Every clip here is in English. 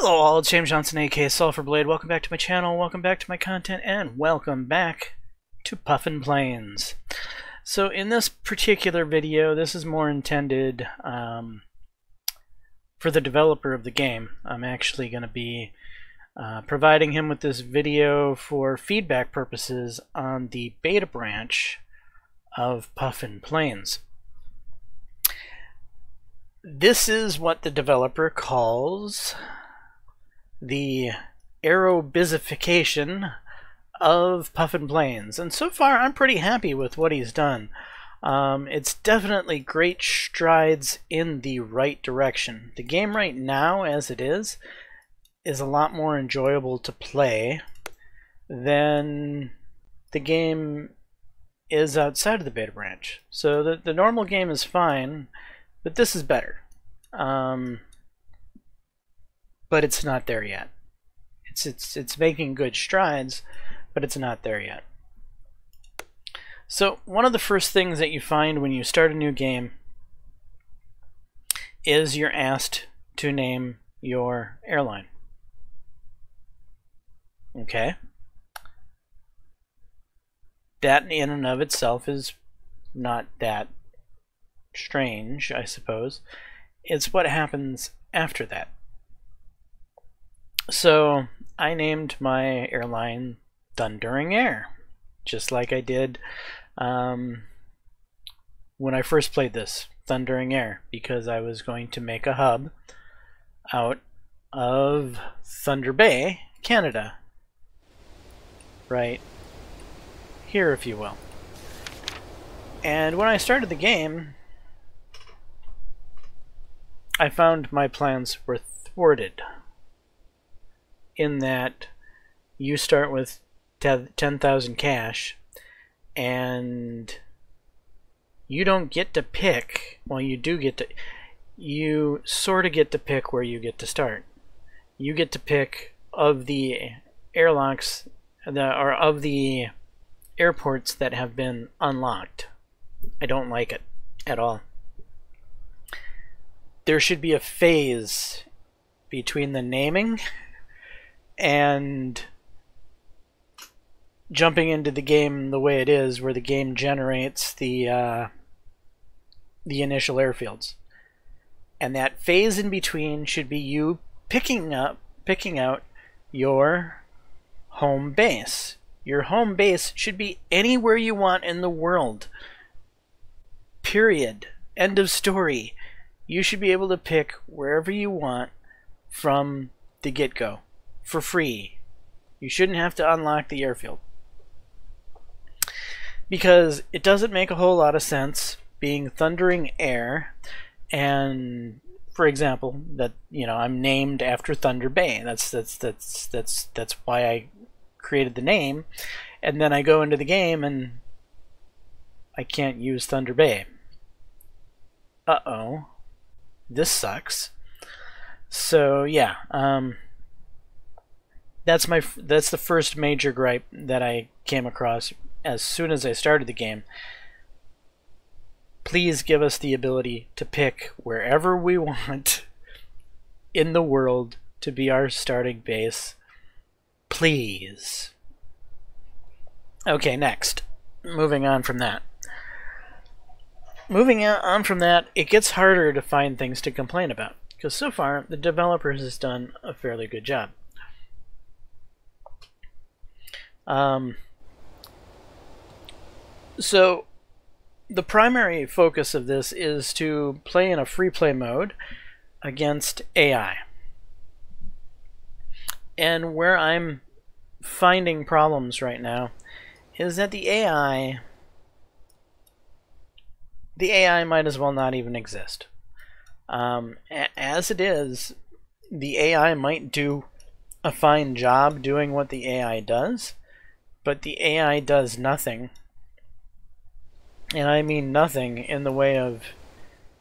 Hello all, it's James Johnson, aka Sulfurblade. Welcome back to my channel, welcome back to my content, and welcome back to Puffin Planes. So in this particular video, this is more intended um, for the developer of the game. I'm actually going to be uh, providing him with this video for feedback purposes on the beta branch of Puffin Planes. This is what the developer calls the aerobizification of Puffin Planes. And so far, I'm pretty happy with what he's done. Um, it's definitely great strides in the right direction. The game right now, as it is, is a lot more enjoyable to play than the game is outside of the beta branch. So the, the normal game is fine, but this is better. Um, but it's not there yet. It's it's it's making good strides, but it's not there yet. So one of the first things that you find when you start a new game is you're asked to name your airline. Okay. That in and of itself is not that strange, I suppose. It's what happens after that. So I named my airline Thundering Air, just like I did um, when I first played this, Thundering Air, because I was going to make a hub out of Thunder Bay, Canada. Right here, if you will. And when I started the game, I found my plans were thwarted in that you start with 10,000 cash and you don't get to pick, well you do get to, you sort of get to pick where you get to start. You get to pick of the airlocks, that are of the airports that have been unlocked. I don't like it at all. There should be a phase between the naming and jumping into the game the way it is, where the game generates the uh, the initial airfields, and that phase in between should be you picking up, picking out your home base. Your home base should be anywhere you want in the world. Period. End of story. You should be able to pick wherever you want from the get go for free. You shouldn't have to unlock the airfield. Because it doesn't make a whole lot of sense being Thundering Air and for example that you know I'm named after Thunder Bay. That's that's that's that's that's why I created the name and then I go into the game and I can't use Thunder Bay. Uh-oh. This sucks. So yeah, um that's my that's the first major gripe that I came across as soon as I started the game. Please give us the ability to pick wherever we want in the world to be our starting base. Please. Okay, next. Moving on from that. Moving on from that, it gets harder to find things to complain about. Because so far, the developers has done a fairly good job. Um, so the primary focus of this is to play in a free play mode against AI. And where I'm finding problems right now is that the AI the AI might as well not even exist. Um, as it is, the AI might do a fine job doing what the AI does, but the AI does nothing. And I mean nothing in the way of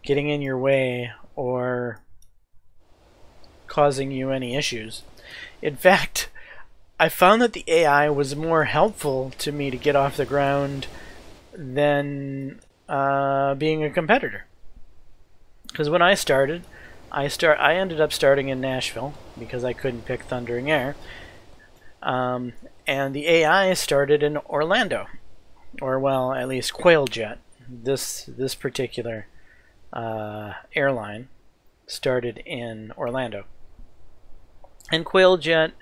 getting in your way or causing you any issues. In fact, I found that the AI was more helpful to me to get off the ground than uh, being a competitor. Because when I started, I start. I ended up starting in Nashville because I couldn't pick Thundering Air, um, and the AI started in Orlando, or well, at least Quailjet. This this particular uh, airline started in Orlando, and Quailjet.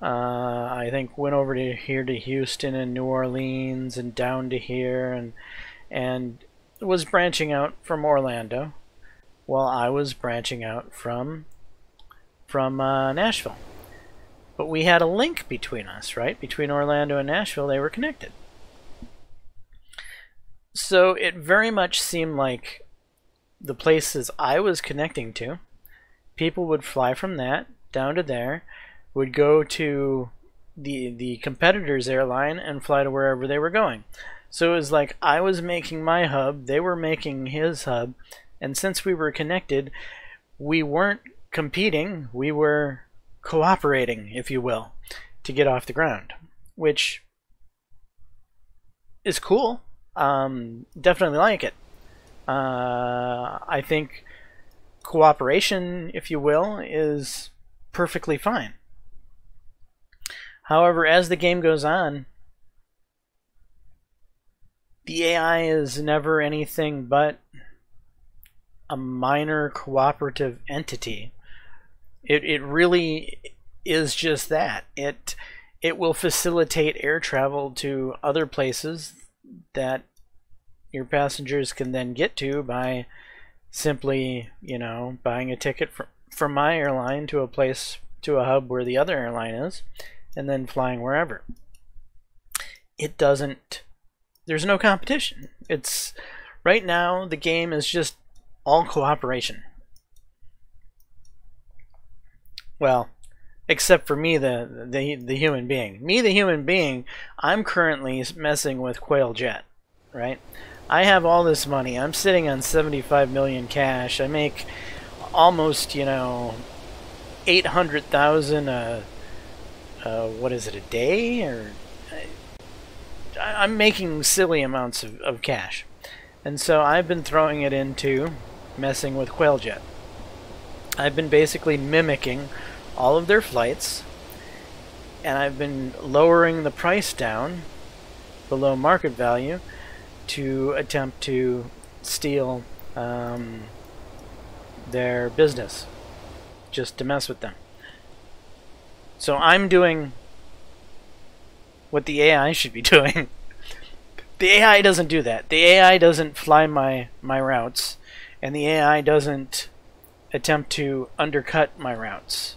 Uh, I think went over to here to Houston and New Orleans and down to here and and was branching out from Orlando while I was branching out from from uh, Nashville. But we had a link between us, right? Between Orlando and Nashville, they were connected. So it very much seemed like the places I was connecting to, people would fly from that down to there, would go to the the competitor's airline and fly to wherever they were going. So it was like I was making my hub, they were making his hub, and since we were connected, we weren't competing, we were cooperating, if you will, to get off the ground, which is cool. Um, definitely like it. Uh, I think cooperation, if you will, is perfectly fine. However, as the game goes on, the AI is never anything but a minor cooperative entity. It, it really is just that. It it will facilitate air travel to other places that your passengers can then get to by simply, you know, buying a ticket from from my airline to a place to a hub where the other airline is and then flying wherever. It doesn't there's no competition. It's right now the game is just all cooperation. Well, except for me, the, the, the human being. Me, the human being, I'm currently messing with Quailjet, right? I have all this money. I'm sitting on 75 million cash. I make almost, you know, 800,000 uh, uh, what is it, a day? Or I, I'm making silly amounts of, of cash. And so I've been throwing it into messing with Quailjet. I've been basically mimicking all of their flights, and I've been lowering the price down below market value to attempt to steal um, their business, just to mess with them. So I'm doing what the AI should be doing. the AI doesn't do that. The AI doesn't fly my, my routes, and the AI doesn't attempt to undercut my routes.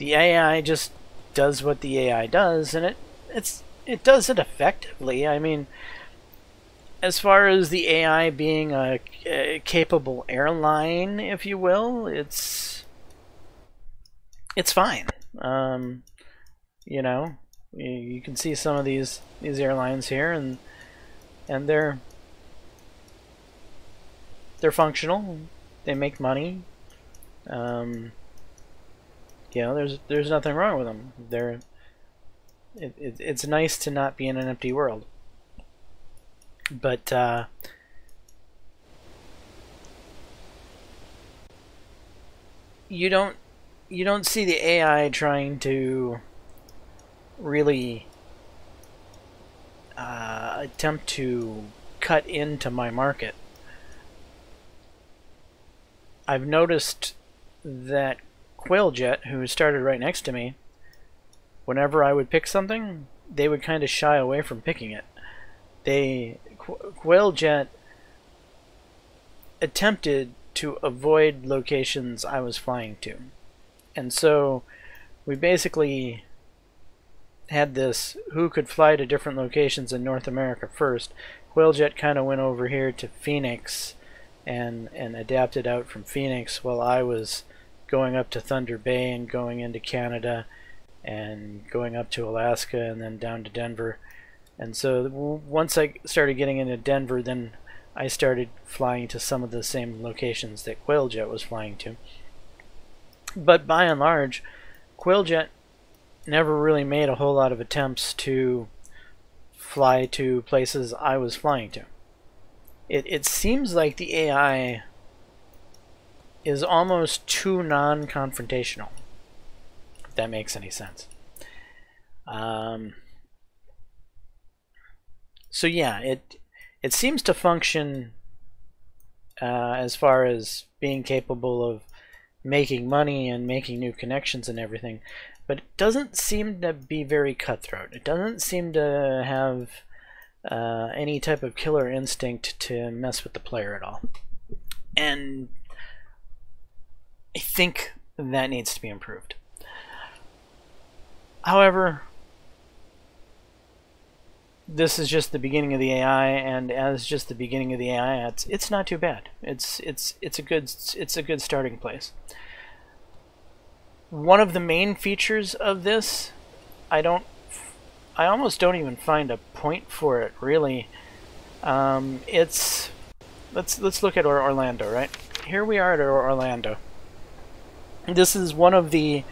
The AI just does what the AI does, and it it's it does it effectively. I mean, as far as the AI being a, a capable airline, if you will, it's it's fine. Um, you know, you, you can see some of these these airlines here, and and they're they're functional. They make money. Um, you know, there's there's nothing wrong with them. They're it, it, it's nice to not be in an empty world. But uh, you don't you don't see the AI trying to really uh, attempt to cut into my market. I've noticed that Quailjet, who started right next to me, whenever I would pick something, they would kind of shy away from picking it. They Qu Quailjet attempted to avoid locations I was flying to. And so we basically had this who could fly to different locations in North America first. Quailjet kind of went over here to Phoenix and and adapted out from Phoenix while I was going up to Thunder Bay and going into Canada and going up to Alaska and then down to Denver. And so once I started getting into Denver, then I started flying to some of the same locations that Quailjet was flying to. But by and large, Quailjet never really made a whole lot of attempts to fly to places I was flying to. It, it seems like the AI is almost too non-confrontational. If that makes any sense. Um, so yeah, it it seems to function uh, as far as being capable of making money and making new connections and everything, but it doesn't seem to be very cutthroat. It doesn't seem to have uh, any type of killer instinct to mess with the player at all. And I think that needs to be improved. However, this is just the beginning of the AI, and as just the beginning of the AI, it's it's not too bad. It's it's it's a good it's a good starting place. One of the main features of this, I don't, I almost don't even find a point for it really. Um, it's let's let's look at Orlando, right? Here we are at Orlando. This is one of the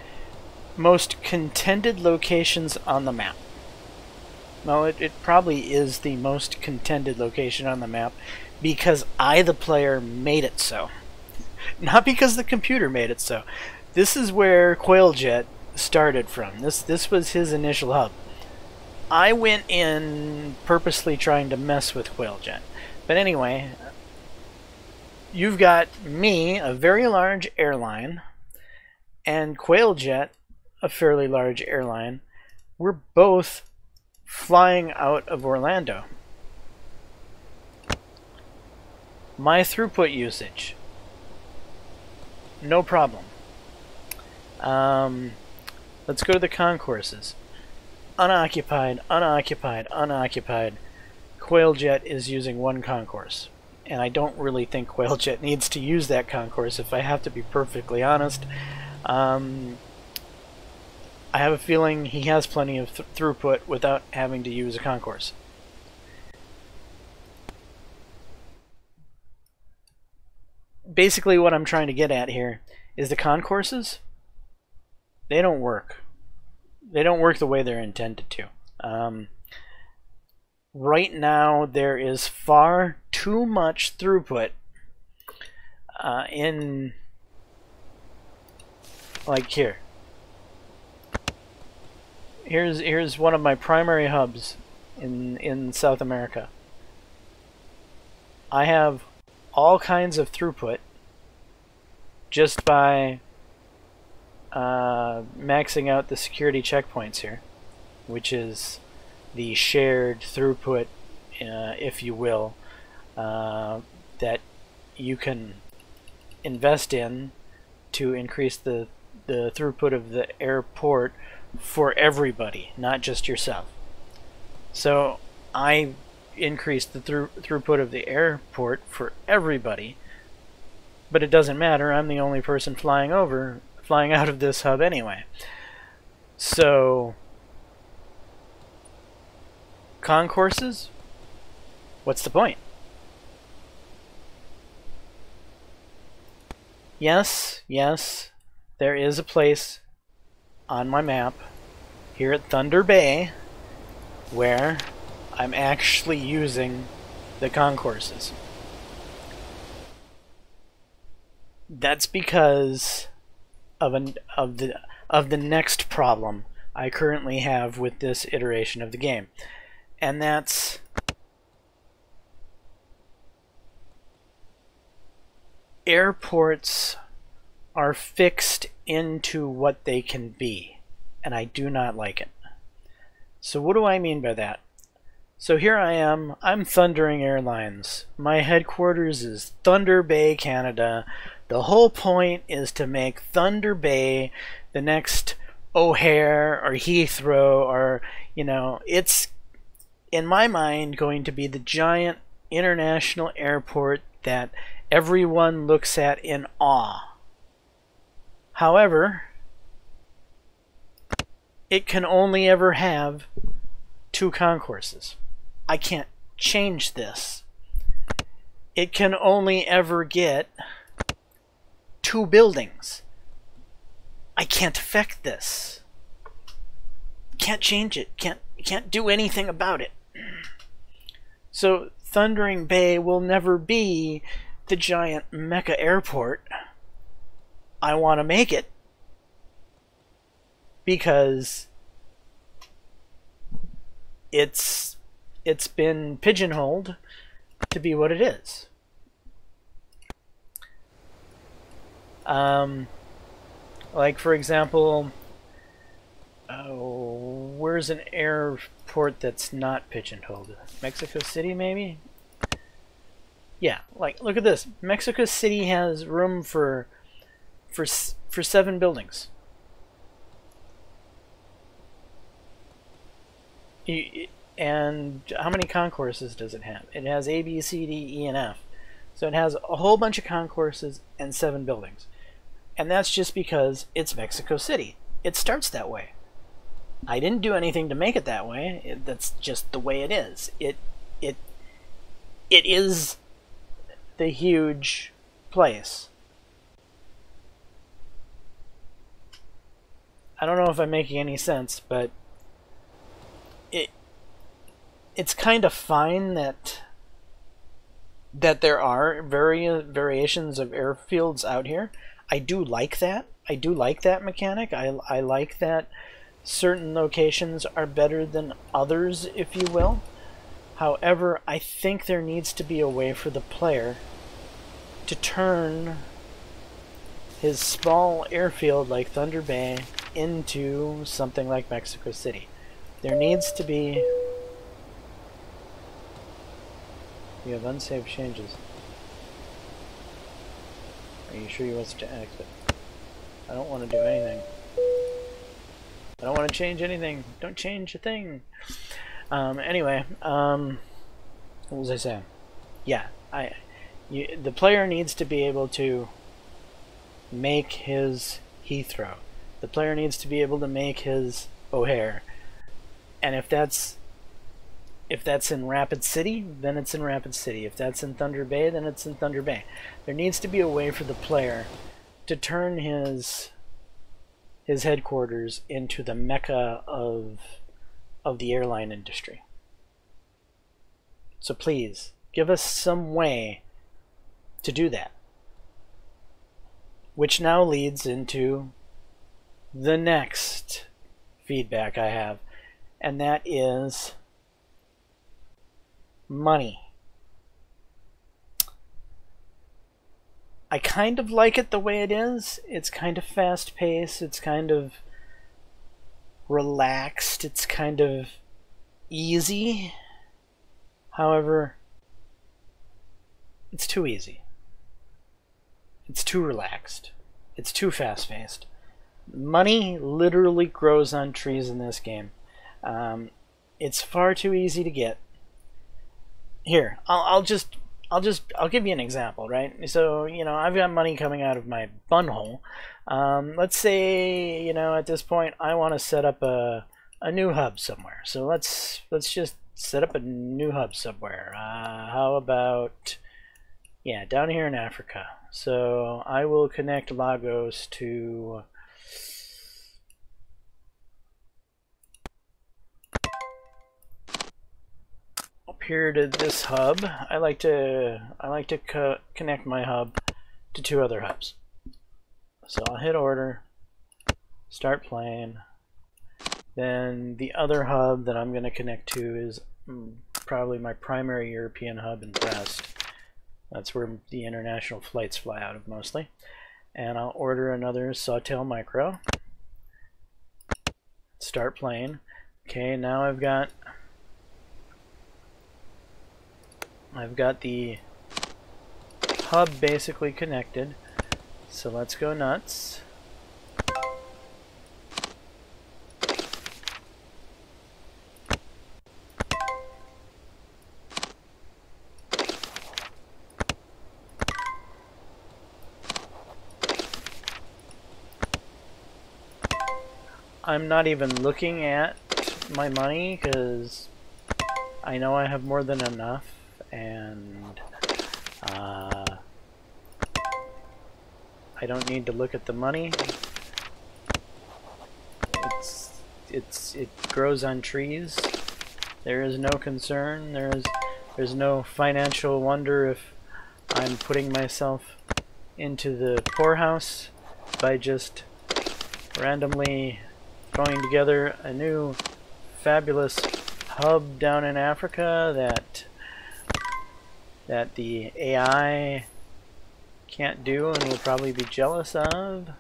most contended locations on the map. Well, it, it probably is the most contended location on the map because I, the player, made it so. Not because the computer made it so. This is where Quailjet started from. This this was his initial hub. I went in purposely trying to mess with Quailjet. But anyway, you've got me, a very large airline, and Quailjet, a fairly large airline. We're both flying out of Orlando. My throughput usage, no problem. Um, let's go to the concourses. Unoccupied, unoccupied, unoccupied. Quailjet is using one concourse. And I don't really think Quailjet needs to use that concourse, if I have to be perfectly honest. Um, I have a feeling he has plenty of th throughput without having to use a concourse. Basically what I'm trying to get at here is the concourses, they don't work. They don't work the way they're intended to. Um, right now there is far too much throughput uh, in like here here's here's one of my primary hubs in in South America. I have all kinds of throughput just by uh, maxing out the security checkpoints here, which is the shared throughput, uh, if you will, uh, that you can invest in to increase the the throughput of the airport for everybody, not just yourself. So I increased the through throughput of the airport for everybody, but it doesn't matter. I'm the only person flying over, flying out of this hub anyway. So concourses, what's the point? Yes, yes, there is a place on my map here at Thunder Bay where I'm actually using the concourses. That's because of an of the of the next problem I currently have with this iteration of the game. And that's airports are fixed into what they can be, and I do not like it. So what do I mean by that? So here I am, I'm Thundering Airlines. My headquarters is Thunder Bay, Canada. The whole point is to make Thunder Bay the next O'Hare or Heathrow or, you know, it's, in my mind, going to be the giant international airport that everyone looks at in awe. However, it can only ever have two concourses. I can't change this. It can only ever get two buildings. I can't affect this. Can't change it. Can't can't do anything about it. So Thundering Bay will never be the giant mecha airport I want to make it because it's it's been pigeonholed to be what it is. Um, like for example, oh, where's an airport that's not pigeonholed? Mexico City, maybe. Yeah, like look at this. Mexico City has room for for for seven buildings. and how many concourses does it have? It has A, B, C, D, E, and F. So it has a whole bunch of concourses and seven buildings. And that's just because it's Mexico City. It starts that way. I didn't do anything to make it that way. It, that's just the way it is. It it it is the huge place. I don't know if I'm making any sense, but it it's kind of fine that that there are vari variations of airfields out here. I do like that. I do like that mechanic. I, I like that certain locations are better than others, if you will. However, I think there needs to be a way for the player to turn his small airfield like Thunder Bay into something like Mexico City. There needs to be... You have unsaved changes. Are you sure you want to exit? I don't want to do anything. I don't want to change anything. Don't change a thing. Um, anyway, um, what was I saying? Yeah, I, you, the player needs to be able to make his Heathrow. The player needs to be able to make his O'Hare. And if that's if that's in Rapid City, then it's in Rapid City. If that's in Thunder Bay, then it's in Thunder Bay. There needs to be a way for the player to turn his his headquarters into the mecca of of the airline industry. So please, give us some way to do that. Which now leads into the next feedback I have, and that is money. I kind of like it the way it is. It's kind of fast paced, it's kind of relaxed, it's kind of easy. However, it's too easy. It's too relaxed. It's too fast paced. Money literally grows on trees in this game. Um, it's far too easy to get. Here, I'll, I'll just I'll just I'll give you an example, right? So you know I've got money coming out of my bunhole. Um, let's say you know at this point I want to set up a a new hub somewhere. So let's let's just set up a new hub somewhere. Uh, how about yeah down here in Africa? So I will connect Lagos to here to this hub, I like to I like to co connect my hub to two other hubs. So I'll hit order, start playing. Then the other hub that I'm going to connect to is mm, probably my primary European hub in Brest. That's where the international flights fly out of mostly. And I'll order another Sawtelle Micro. Start playing. Okay, now I've got I've got the hub basically connected. So let's go nuts. I'm not even looking at my money because I know I have more than enough and uh, I don't need to look at the money. It's it's it grows on trees. There is no concern. There is there's no financial wonder if I'm putting myself into the poorhouse by just randomly going together a new fabulous hub down in Africa that that the AI can't do and will probably be jealous of.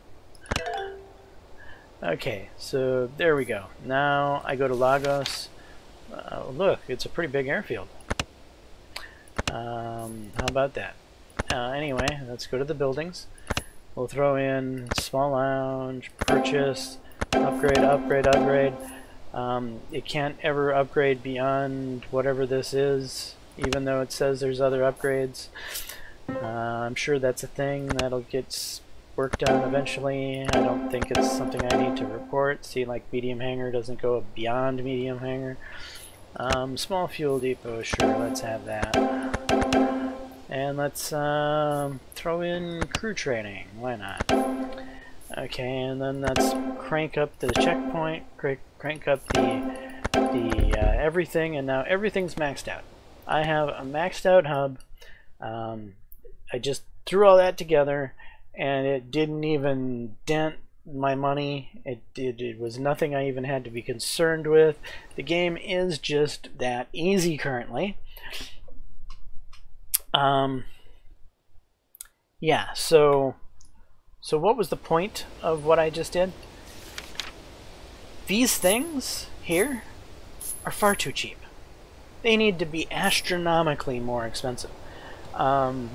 Okay, so there we go. Now I go to Lagos. Uh, look, it's a pretty big airfield. Um, how about that? Uh, anyway, let's go to the buildings. We'll throw in small lounge, purchase, upgrade, upgrade, upgrade. Um, it can't ever upgrade beyond whatever this is, even though it says there's other upgrades. Uh, I'm sure that's a thing that'll get worked on eventually. I don't think it's something I need to report. See, like medium hangar doesn't go beyond medium hangar. Um, small fuel depot, sure, let's have that. And let's um, throw in crew training, why not? Okay, and then let's crank up the checkpoint, crank, crank up the, the uh, everything, and now everything's maxed out. I have a maxed out hub. Um, I just threw all that together, and it didn't even dent my money. It, it, it was nothing I even had to be concerned with. The game is just that easy currently. Um, yeah, so so what was the point of what I just did? These things here are far too cheap. They need to be astronomically more expensive. Um,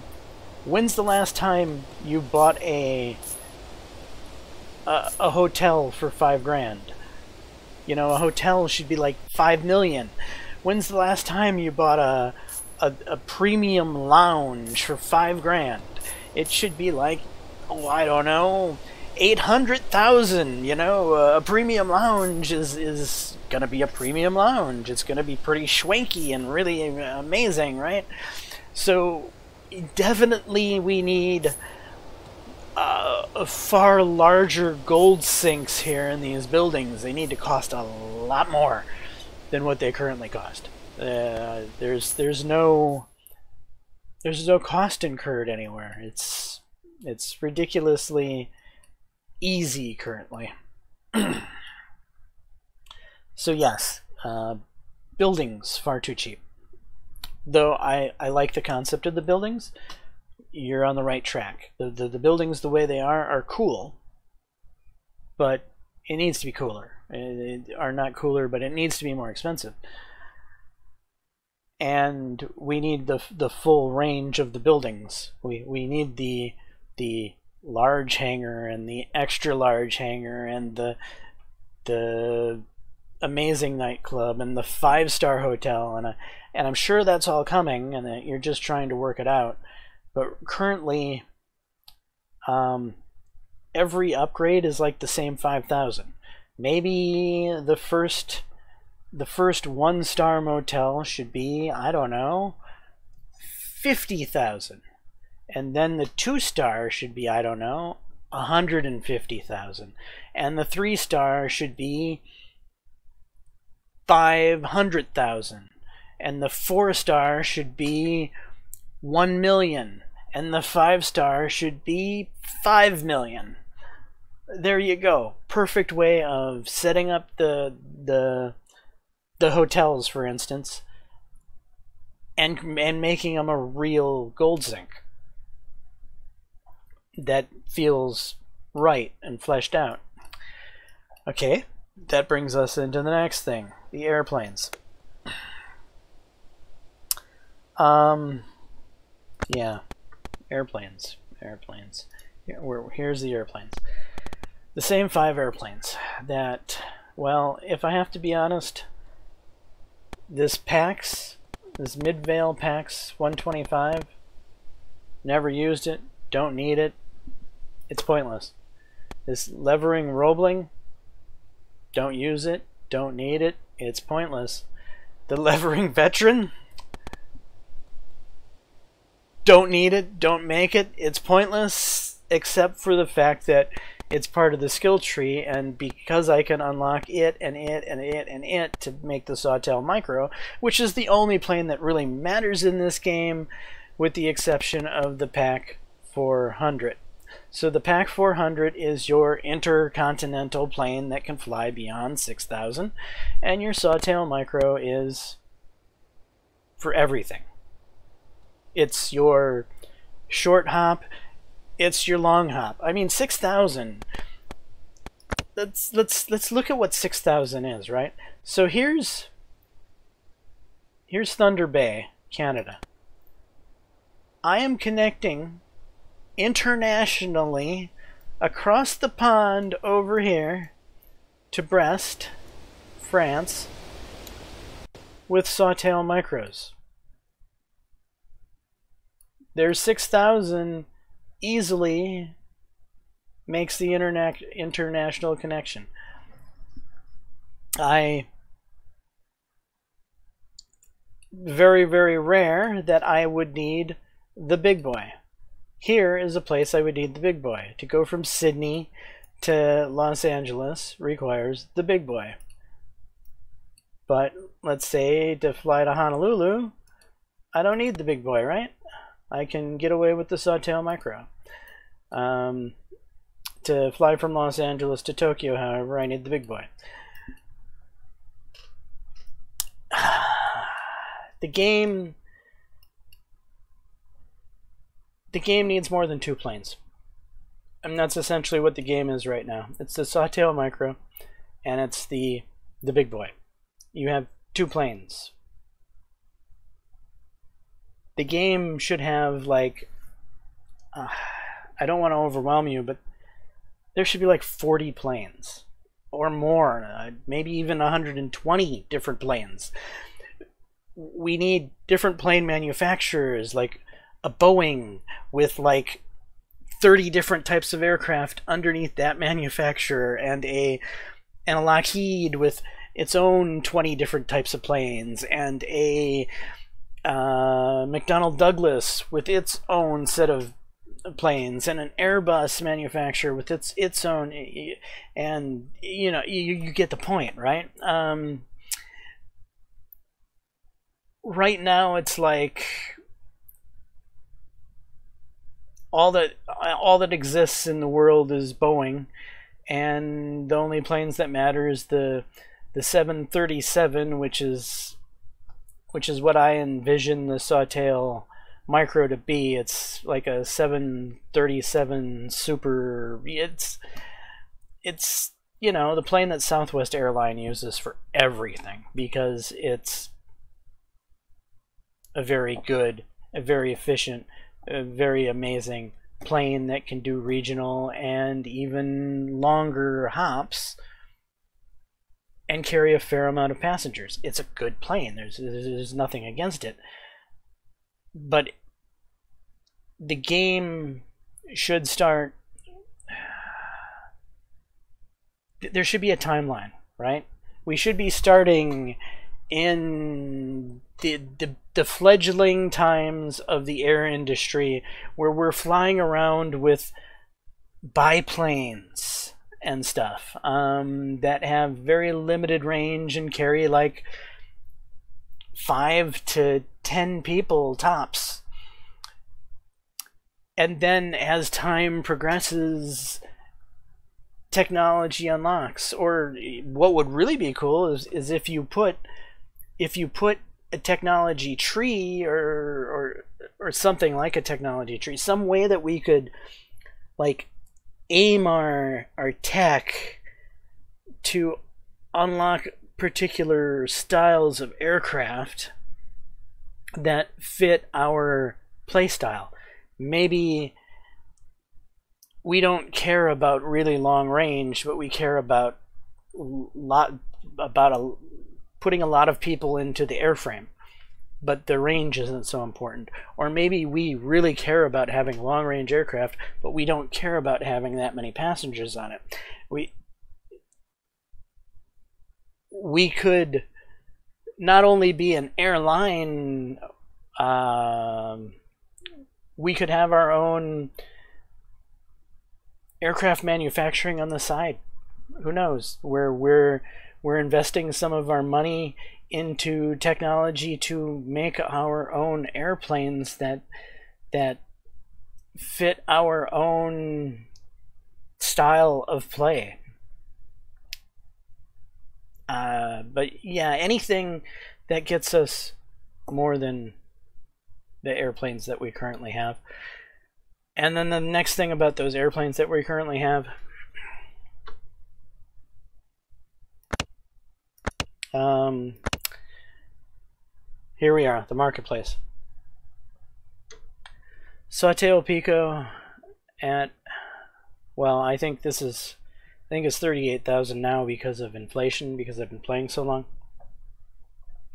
when's the last time you bought a a, a hotel for five grand. You know, a hotel should be like five million. When's the last time you bought a, a, a premium lounge for five grand? It should be like, oh, I don't know, eight hundred thousand. You know, a premium lounge is is gonna be a premium lounge. It's gonna be pretty schwanky and really amazing, right? So definitely we need uh, far larger gold sinks here in these buildings. They need to cost a lot more than what they currently cost. Uh, there's there's no there's no cost incurred anywhere. It's it's ridiculously easy currently. so yes, uh, buildings far too cheap. Though I I like the concept of the buildings you're on the right track. The, the, the buildings, the way they are, are cool, but it needs to be cooler. It, it, are not cooler, but it needs to be more expensive. And we need the the full range of the buildings. We we need the the large hangar and the extra large hangar and the the amazing nightclub and the five star hotel and a, and I'm sure that's all coming and that you're just trying to work it out. But currently, um, every upgrade is like the same 5,000. Maybe the first the first one star motel should be, I don't know, 50,000. And then the two star should be, I don't know, 150,000. And the three star should be 500,000. And the four star should be 1 million and the five star should be 5 million. There you go. Perfect way of setting up the the the hotels for instance and and making them a real gold sink that feels right and fleshed out. Okay that brings us into the next thing the airplanes um yeah, airplanes, airplanes. Here, here's the airplanes. The same five airplanes that, well, if I have to be honest, this PAX, this Midvale PAX 125, never used it, don't need it, it's pointless. This levering Roebling, don't use it, don't need it, it's pointless. The levering Veteran, don't need it, don't make it. It's pointless except for the fact that it's part of the skill tree and because I can unlock it and it and it and it to make the Sawtelle Micro, which is the only plane that really matters in this game with the exception of the PAX 400. So the PAX 400 is your intercontinental plane that can fly beyond 6,000, and your Sawtelle Micro is for everything. It's your short hop, it's your long hop. I mean 6,000 let's let's let's look at what 6000 is, right? So here's here's Thunder Bay, Canada. I am connecting internationally across the pond over here to Brest, France with Sawtelle micros. There's 6,000 easily makes the internet international connection. I very very rare that I would need the big boy. Here is a place I would need the big boy. To go from Sydney to Los Angeles requires the big boy. But let's say to fly to Honolulu, I don't need the big boy, right? I can get away with the Sawtelle Micro. Um, to fly from Los Angeles to Tokyo, however, I need the big boy. the game the game needs more than two planes. And that's essentially what the game is right now. It's the Sawtelle Micro and it's the the big boy. You have two planes. The game should have like uh, I don't want to overwhelm you, but there should be like 40 planes or more, uh, maybe even 120 different planes. We need different plane manufacturers, like a Boeing with like 30 different types of aircraft underneath that manufacturer, and a and a Lockheed with its own 20 different types of planes, and a uh, McDonnell Douglas with its own set of planes and an Airbus manufacturer with its its own and you know you, you get the point right? Um, right now it's like all that all that exists in the world is Boeing and the only planes that matter is the the 737 which is which is what I envision the Sawtelle micro to be. It's like a 737 Super. It's it's you know the plane that Southwest Airline uses for everything because it's a very good, a very efficient, a very amazing plane that can do regional and even longer hops and carry a fair amount of passengers. It's a good plane. There's there's nothing against it but the game should start there should be a timeline right we should be starting in the, the, the fledgling times of the air industry where we're flying around with biplanes and stuff um, that have very limited range and carry like five to ten people tops. And then as time progresses, technology unlocks. Or what would really be cool is, is if you put if you put a technology tree or or or something like a technology tree, some way that we could like aim our our tech to unlock particular styles of aircraft that fit our playstyle. Maybe we don't care about really long range, but we care about lot about a, putting a lot of people into the airframe. But the range isn't so important. Or maybe we really care about having long range aircraft, but we don't care about having that many passengers on it. We we could not only be an airline, um, we could have our own aircraft manufacturing on the side. Who knows? Where we're we're investing some of our money into technology to make our own airplanes that that fit our own style of play. Uh, but yeah, anything that gets us more than the airplanes that we currently have. And then the next thing about those airplanes that we currently have um, here we are, the marketplace. Sawtelle Pico at well, I think this is I think it's 38,000 now because of inflation because I've been playing so long.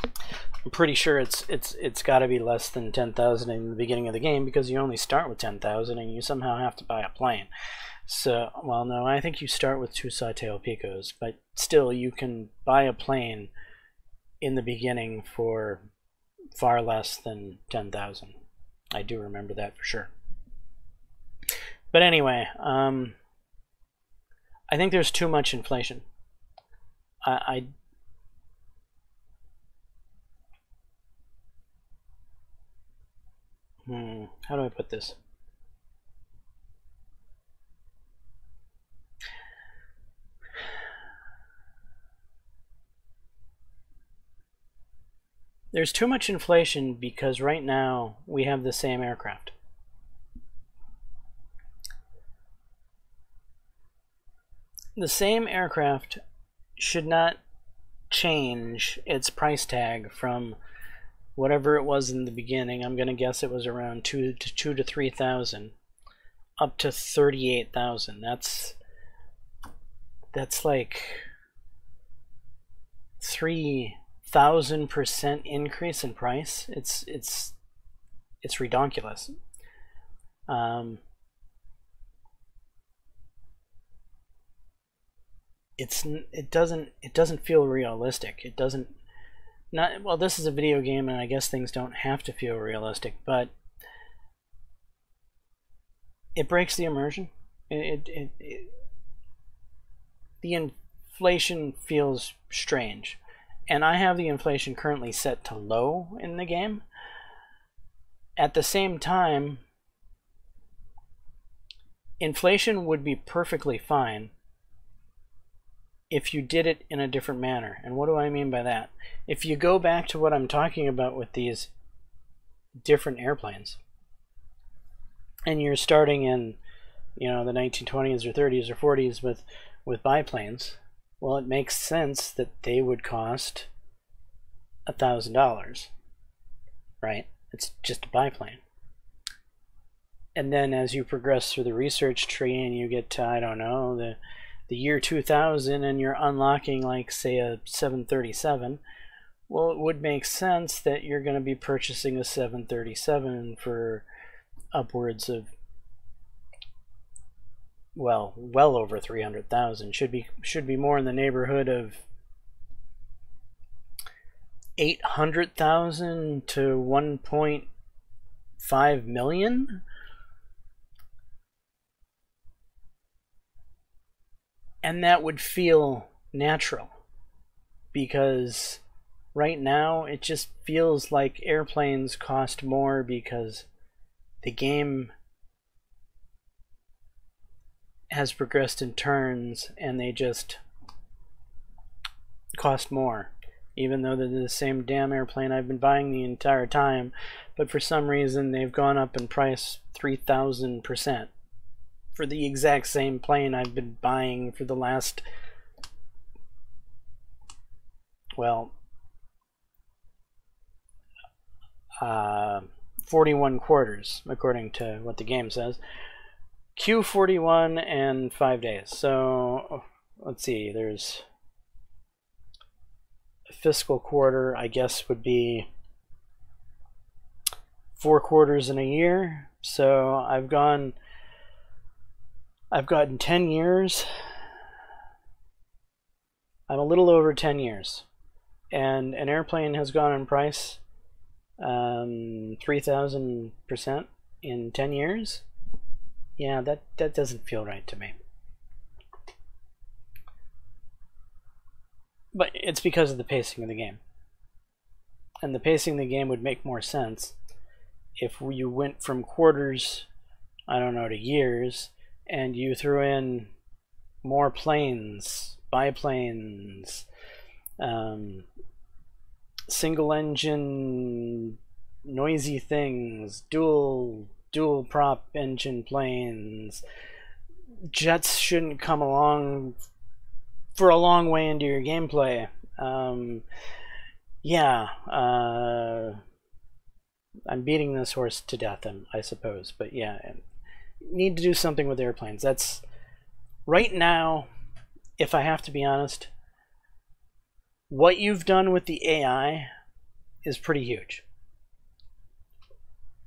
I'm pretty sure it's it's it's got to be less than 10,000 in the beginning of the game because you only start with 10,000 and you somehow have to buy a plane. So, well, no, I think you start with two Sawtelle Picos, but still you can buy a plane in the beginning for far less than 10,000. I do remember that for sure. But anyway, um, I think there's too much inflation. I, I hmm, how do I put this? There's too much inflation because right now we have the same aircraft. The same aircraft should not change its price tag from whatever it was in the beginning. I'm going to guess it was around two to two to three thousand, up to thirty-eight thousand. That's that's like three thousand percent increase in price. It's it's it's redonkulous. Um, it's it doesn't it doesn't feel realistic. It doesn't not well. This is a video game, and I guess things don't have to feel realistic, but it breaks the immersion. It, it, it, it the inflation feels strange and I have the inflation currently set to low in the game. At the same time, inflation would be perfectly fine if you did it in a different manner. And what do I mean by that? If you go back to what I'm talking about with these different airplanes, and you're starting in, you know, the 1920s or 30s or 40s with with biplanes, well, it makes sense that they would cost a thousand dollars, right? It's just a biplane. And then as you progress through the research tree and you get to, I don't know, the the year 2000 and you're unlocking like say a 737 well it would make sense that you're going to be purchasing a 737 for upwards of well, well over 300,000. Should be should be more in the neighborhood of 800,000 to 1.5 million. And that would feel natural because right now it just feels like airplanes cost more because the game has progressed in turns and they just cost more even though they're the same damn airplane I've been buying the entire time. But for some reason they've gone up in price 3000% for the exact same plane I've been buying for the last well uh, 41 quarters according to what the game says Q41 and five days. So let's see, there's a fiscal quarter, I guess, would be four quarters in a year. So I've gone, I've gotten 10 years. I'm a little over 10 years. And an airplane has gone in price um, 3,000% in 10 years. Yeah, that, that doesn't feel right to me. But it's because of the pacing of the game. And the pacing of the game would make more sense if you went from quarters I don't know, to years, and you threw in more planes, biplanes, um, single engine, noisy things, dual dual prop engine planes. Jets shouldn't come along for a long way into your gameplay. Um, yeah, uh, I'm beating this horse to death, I suppose. But yeah, need to do something with airplanes. That's right now. If I have to be honest, what you've done with the AI is pretty huge.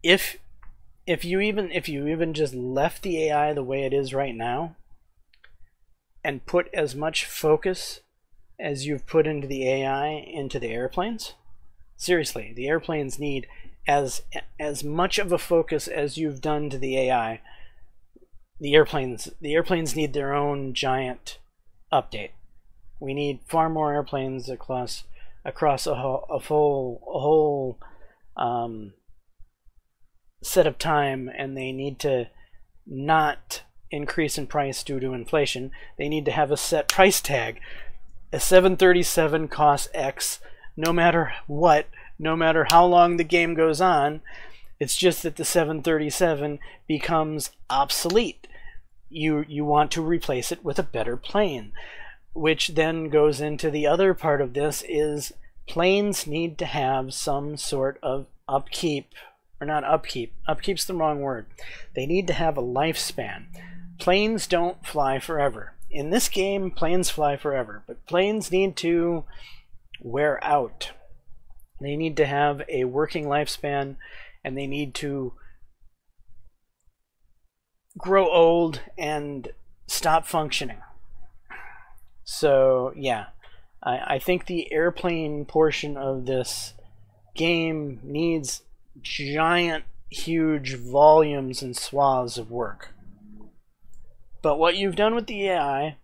If if you even if you even just left the AI the way it is right now and put as much focus as you've put into the AI into the airplanes, seriously, the airplanes need as as much of a focus as you've done to the AI. The airplanes the airplanes need their own giant update. We need far more airplanes across across a, whole, a full a whole um, set of time, and they need to not increase in price due to inflation. They need to have a set price tag. A 737 costs X, no matter what, no matter how long the game goes on. It's just that the 737 becomes obsolete. You you want to replace it with a better plane which then goes into the other part of this is planes need to have some sort of upkeep or not upkeep. Upkeep's the wrong word. They need to have a lifespan. Planes don't fly forever. In this game planes fly forever but planes need to wear out. They need to have a working lifespan and they need to grow old and stop functioning. So yeah, I, I think the airplane portion of this game needs giant, huge volumes and swaths of work. But what you've done with the AI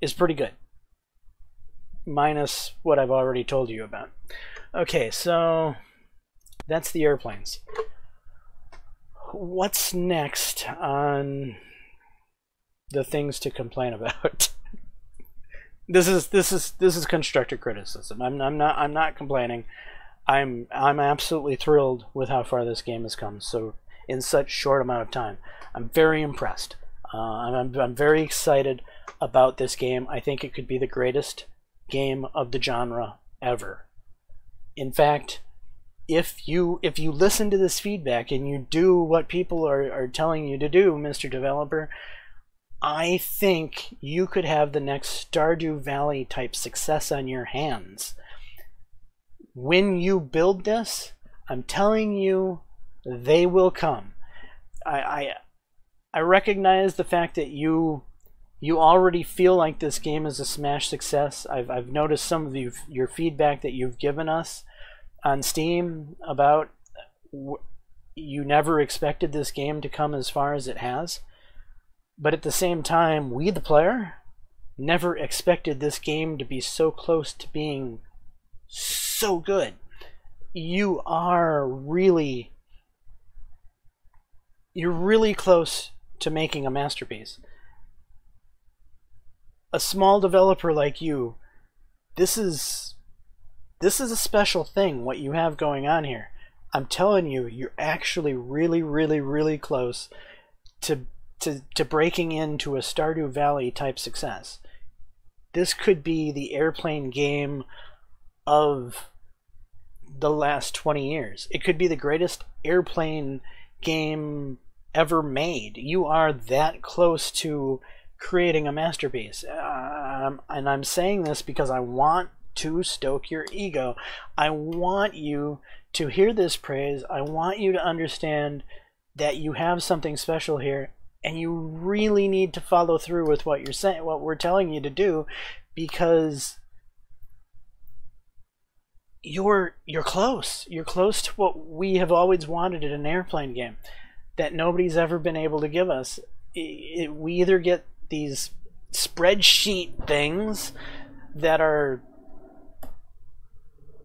is pretty good. Minus what I've already told you about. Okay, so that's the airplanes. What's next on the things to complain about? this is this is this is constructive criticism. I'm I'm not I'm not complaining. I'm I'm absolutely thrilled with how far this game has come. So in such short amount of time, I'm very impressed. Uh, I'm I'm very excited about this game. I think it could be the greatest game of the genre ever. In fact, if you if you listen to this feedback and you do what people are, are telling you to do, Mr. Developer, I think you could have the next Stardew Valley type success on your hands. When you build this, I'm telling you, they will come. I, I, I recognize the fact that you you already feel like this game is a smash success. I've, I've noticed some of you, your feedback that you've given us on Steam about you never expected this game to come as far as it has. But at the same time, we, the player, never expected this game to be so close to being so good. You are really. You're really close to making a masterpiece. A small developer like you, this is. This is a special thing, what you have going on here. I'm telling you, you're actually really, really, really close to to, to breaking into a Stardew Valley type success. This could be the airplane game of the last 20 years. It could be the greatest airplane game ever made. You are that close to creating a masterpiece. Um, and I'm saying this because I want to stoke your ego. I want you to hear this praise. I want you to understand that you have something special here and you really need to follow through with what you're saying what we're telling you to do because you're you're close. You're close to what we have always wanted in an airplane game that nobody's ever been able to give us. It, it, we either get these spreadsheet things that are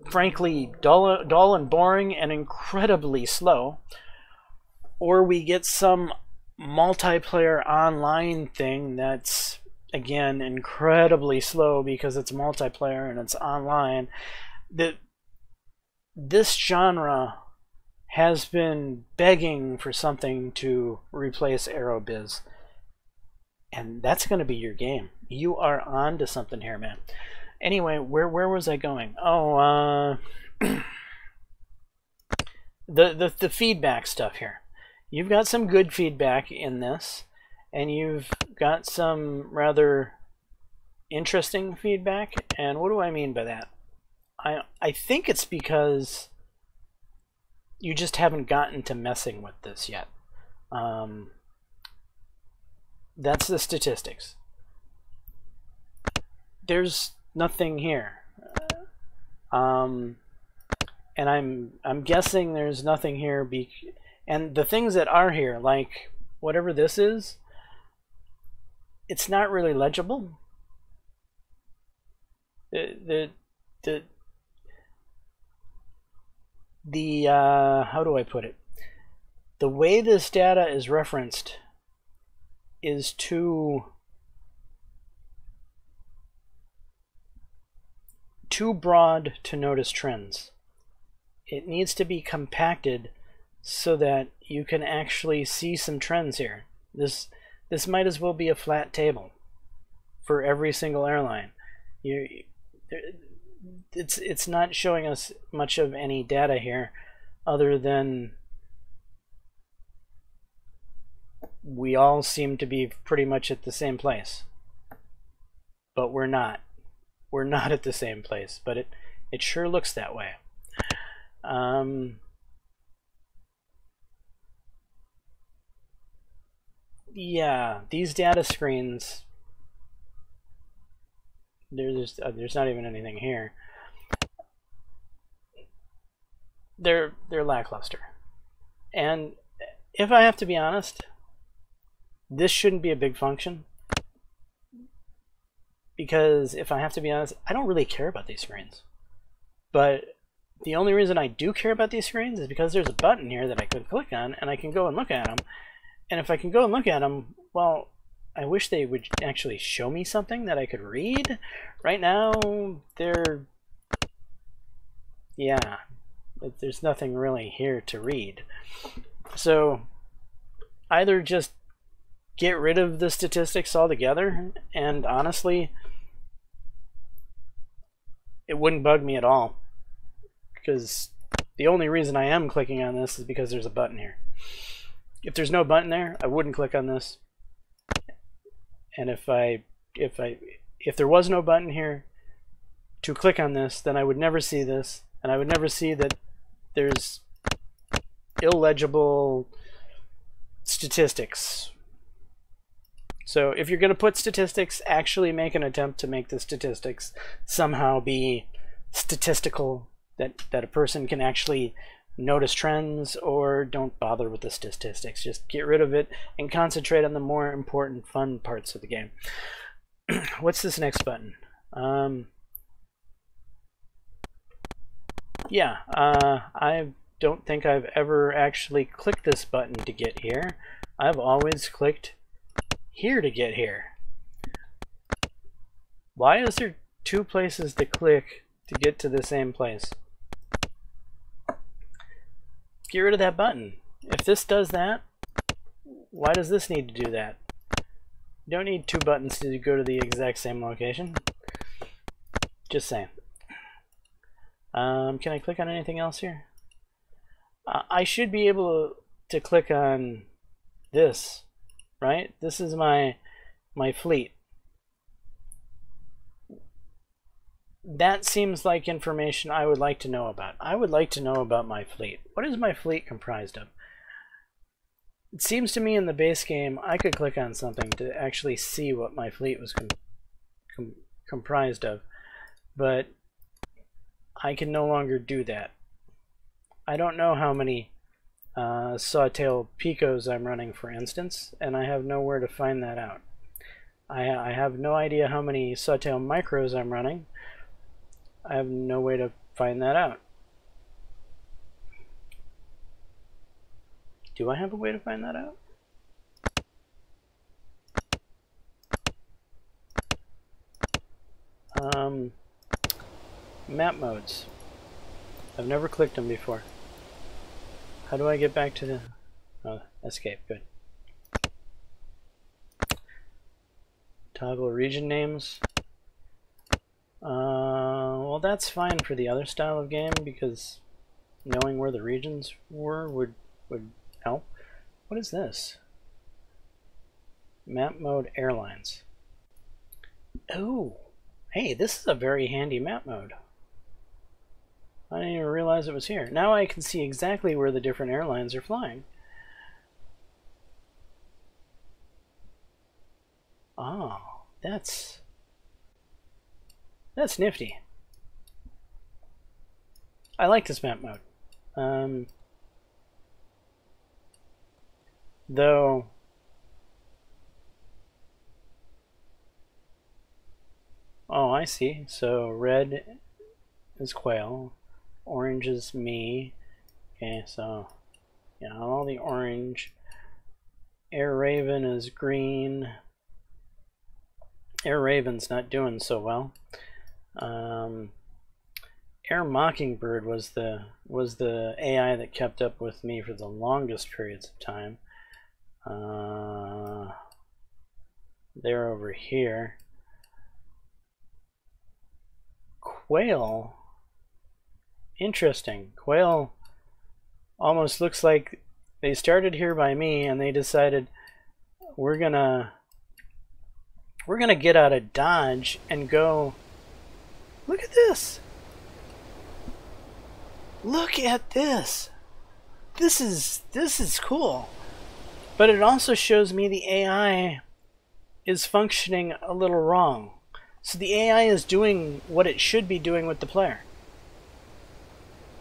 frankly dull, dull and boring and incredibly slow or we get some multiplayer online thing that's again incredibly slow because it's multiplayer and it's online that this genre has been begging for something to replace Aerobiz. And that's going to be your game. You are on to something here, man. Anyway, where where was I going? Oh, uh the, the the feedback stuff here. You've got some good feedback in this and you've got some rather interesting feedback. And what do I mean by that? I I think it's because you just haven't gotten to messing with this yet. Um, that's the statistics. There's nothing here. Um, and I'm I'm guessing there's nothing here be and the things that are here like whatever this is it's not really legible the the the the uh, how do I put it? The way this data is referenced is too too broad to notice trends. It needs to be compacted so that you can actually see some trends here. This this might as well be a flat table for every single airline. You it's it's not showing us much of any data here other than we all seem to be pretty much at the same place. But we're not. We're not at the same place but it it sure looks that way. Um, yeah these data screens there's uh, there's not even anything here. They're they're lackluster, and if I have to be honest, this shouldn't be a big function because if I have to be honest, I don't really care about these screens. But the only reason I do care about these screens is because there's a button here that I could click on and I can go and look at them. And if I can go and look at them, well, I wish they would actually show me something that I could read. Right now, they're... Yeah, there's nothing really here to read. So, either just get rid of the statistics altogether, and honestly, it wouldn't bug me at all. Because the only reason I am clicking on this is because there's a button here. If there's no button there, I wouldn't click on this and if I if I if there was no button here to click on this then I would never see this. And I would never see that there's illegible statistics. So if you're going to put statistics actually make an attempt to make the statistics somehow be statistical that that a person can actually notice trends or don't bother with the statistics. Just get rid of it and concentrate on the more important fun parts of the game. What's this next button? Um, yeah, uh, I don't think I've ever actually clicked this button to get here. I've always clicked here to get here. Why is there two places to click to get to the same place? Get rid of that button. If this does that, why does this need to do that? You don't need two buttons to go to the exact same location. Just saying. Um, can I click on anything else here? Uh, I should be able to click on this, right? This is my my fleet. That seems like information I would like to know about. I would like to know about my fleet. What is my fleet comprised of? It seems to me in the base game I could click on something to actually see what my fleet was com com comprised of, but I can no longer do that. I don't know how many uh, Sawtelle Picos I'm running, for instance, and I have nowhere to find that out. I, I have no idea how many Sawtelle Micros I'm running, I have no way to find that out. Do I have a way to find that out? Um, map modes. I've never clicked them before. How do I get back to the... Oh, escape, good. Toggle region names. Um, well, that's fine for the other style of game because knowing where the regions were would would help. What is this? Map mode airlines. Oh, hey, this is a very handy map mode. I didn't even realize it was here. Now I can see exactly where the different airlines are flying. Oh, that's that's nifty. I like this map mode. Um, though Oh, I see. So red is quail, orange is me. Okay, so yeah, all the orange. Air Raven is green. Air Raven's not doing so well. Um, Air Mockingbird was the was the AI that kept up with me for the longest periods of time. Uh, they're over here. Quail. Interesting. Quail almost looks like they started here by me and they decided we're gonna we're gonna get out of Dodge and go look at this look at this. This is this is cool. But it also shows me the AI is functioning a little wrong. So the AI is doing what it should be doing with the player.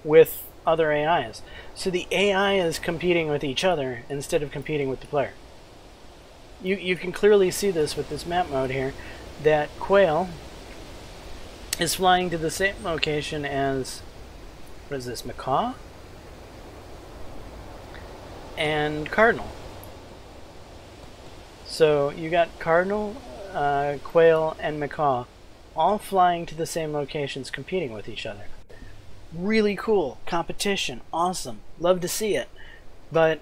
With other AIs so the AI is competing with each other instead of competing with the player. You, you can clearly see this with this map mode here that Quail is flying to the same location as what is this, macaw? And cardinal. So you got cardinal, uh, quail, and macaw all flying to the same locations competing with each other. Really cool. Competition. Awesome. Love to see it. But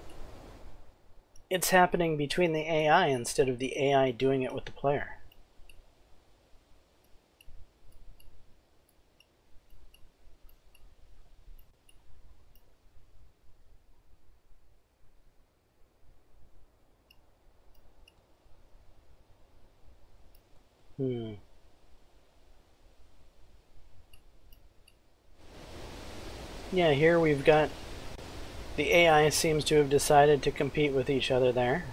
it's happening between the AI instead of the AI doing it with the player. Hmm. Yeah, here we've got the AI seems to have decided to compete with each other there.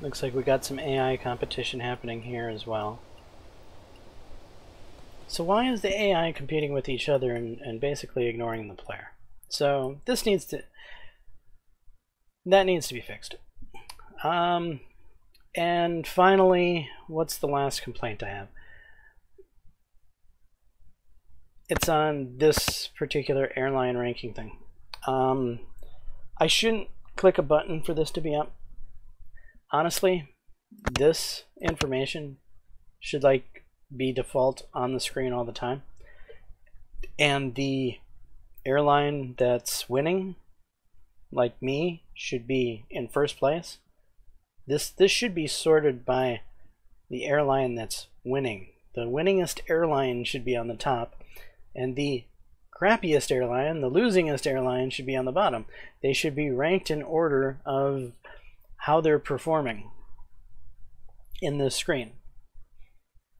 Looks like we got some AI competition happening here as well. So why is the AI competing with each other and, and basically ignoring the player? So this needs to, that needs to be fixed. Um, and finally, what's the last complaint I have? It's on this particular airline ranking thing. Um, I shouldn't click a button for this to be up honestly, this information should like be default on the screen all the time. And the airline that's winning, like me, should be in first place. This this should be sorted by the airline that's winning. The winningest airline should be on the top, and the crappiest airline, the losingest airline, should be on the bottom. They should be ranked in order of how they're performing in this screen.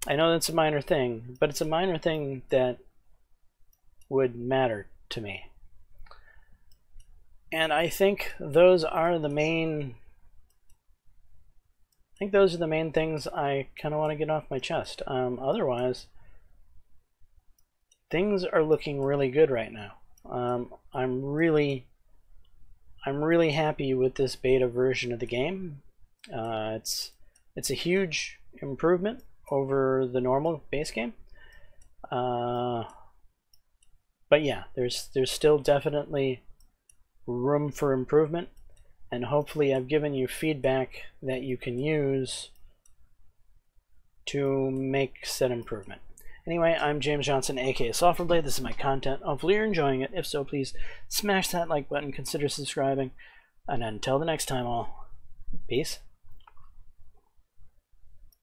I know that's a minor thing, but it's a minor thing that would matter to me. And I think those are the main I think those are the main things I kind of want to get off my chest. Um, otherwise, things are looking really good right now. Um, I'm really I'm really happy with this beta version of the game. Uh, it's it's a huge improvement over the normal base game. Uh, but yeah, there's there's still definitely room for improvement, and hopefully I've given you feedback that you can use to make said improvement. Anyway, I'm James Johnson, aka Sulfurblade. This is my content. Hopefully you're enjoying it. If so, please smash that like button, consider subscribing, and until the next time, all, peace.